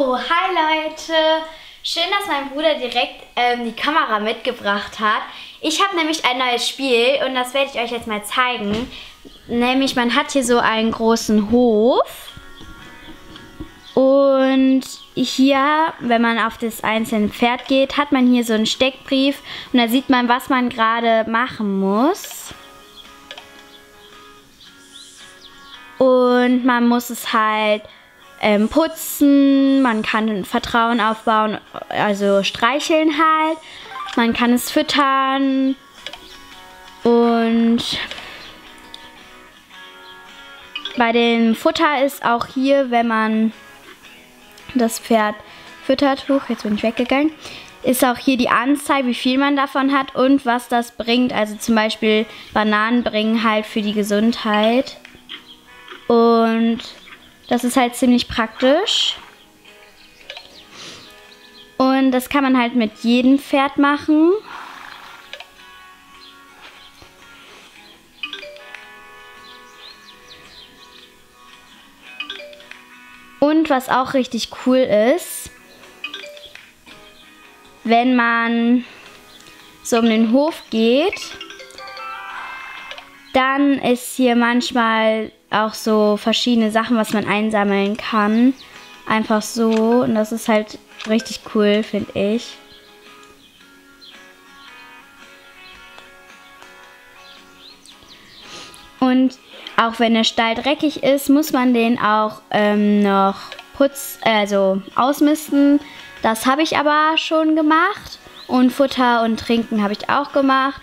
Oh, hi Leute! Schön, dass mein Bruder direkt ähm, die Kamera mitgebracht hat. Ich habe nämlich ein neues Spiel und das werde ich euch jetzt mal zeigen. Nämlich, man hat hier so einen großen Hof. Und hier, wenn man auf das einzelne Pferd geht, hat man hier so einen Steckbrief. Und da sieht man, was man gerade machen muss. Und man muss es halt ähm, putzen, man kann Vertrauen aufbauen, also streicheln halt. Man kann es füttern und bei dem Futter ist auch hier, wenn man das Pferd füttert, hoch, jetzt bin ich weggegangen, ist auch hier die Anzeige, wie viel man davon hat und was das bringt. Also zum Beispiel Bananen bringen halt für die Gesundheit. Und das ist halt ziemlich praktisch. Und das kann man halt mit jedem Pferd machen. Und was auch richtig cool ist, wenn man so um den Hof geht, dann ist hier manchmal auch so verschiedene Sachen, was man einsammeln kann. Einfach so. Und das ist halt richtig cool, finde ich. Und auch wenn der Stall dreckig ist, muss man den auch ähm, noch putz, also ausmisten. Das habe ich aber schon gemacht. Und Futter und Trinken habe ich auch gemacht.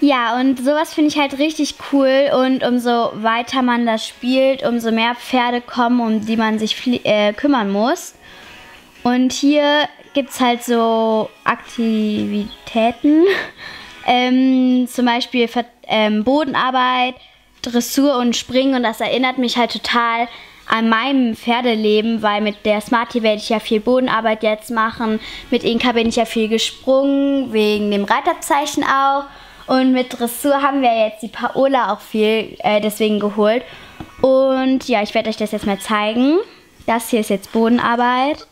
Ja, und sowas finde ich halt richtig cool und umso weiter man das spielt, umso mehr Pferde kommen, um die man sich äh, kümmern muss. Und hier gibt es halt so Aktivitäten, ähm, zum Beispiel ähm, Bodenarbeit, Dressur und Springen und das erinnert mich halt total an meinem Pferdeleben, weil mit der Smarty werde ich ja viel Bodenarbeit jetzt machen. Mit Inka bin ich ja viel gesprungen, wegen dem Reiterzeichen auch. Und mit Dressur haben wir jetzt die Paola auch viel äh, deswegen geholt. Und ja, ich werde euch das jetzt mal zeigen. Das hier ist jetzt Bodenarbeit.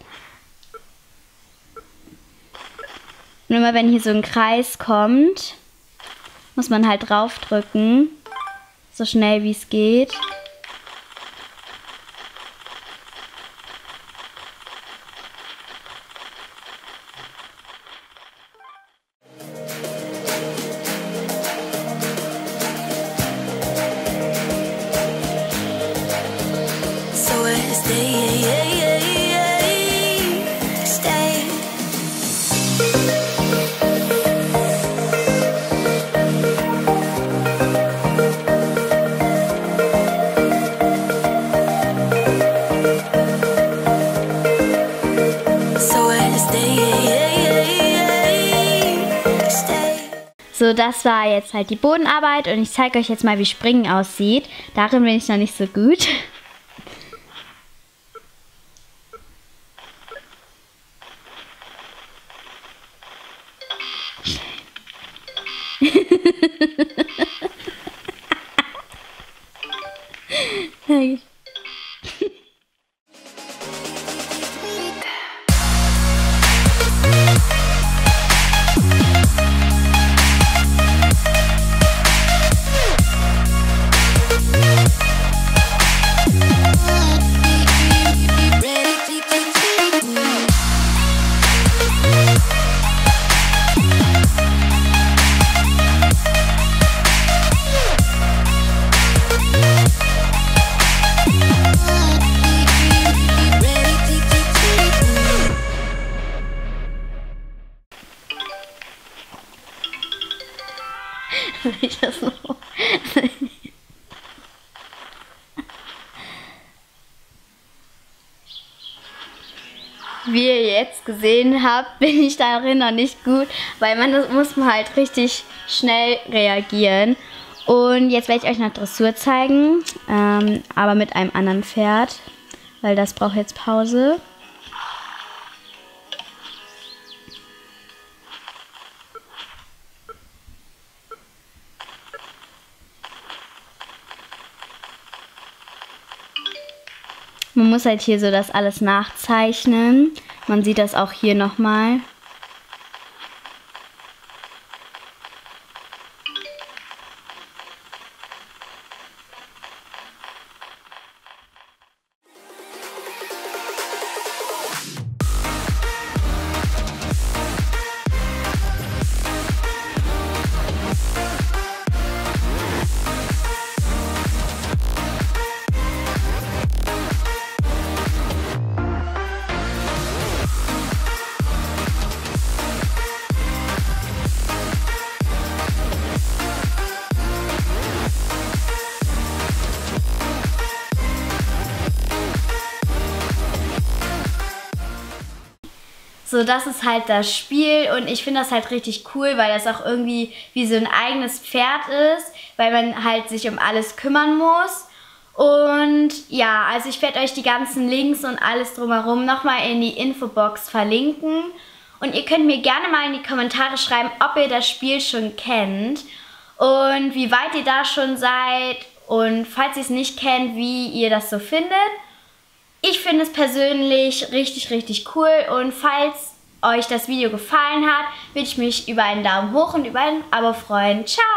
Und immer wenn hier so ein Kreis kommt, muss man halt draufdrücken. So schnell wie es geht. So, das war jetzt halt die Bodenarbeit und ich zeige euch jetzt mal, wie Springen aussieht. Darin bin ich noch nicht so gut. das noch. Wie ihr jetzt gesehen habt, bin ich darin noch nicht gut, weil man das muss man halt richtig schnell reagieren. Und jetzt werde ich euch noch Dressur zeigen, ähm, aber mit einem anderen Pferd, weil das braucht jetzt Pause. Man muss halt hier so das alles nachzeichnen. Man sieht das auch hier nochmal. So, das ist halt das Spiel und ich finde das halt richtig cool, weil das auch irgendwie wie so ein eigenes Pferd ist, weil man halt sich um alles kümmern muss. Und ja, also ich werde euch die ganzen Links und alles drumherum nochmal in die Infobox verlinken. Und ihr könnt mir gerne mal in die Kommentare schreiben, ob ihr das Spiel schon kennt und wie weit ihr da schon seid und falls ihr es nicht kennt, wie ihr das so findet. Ich finde es persönlich richtig, richtig cool und falls euch das Video gefallen hat, würde ich mich über einen Daumen hoch und über ein Abo freuen. Ciao!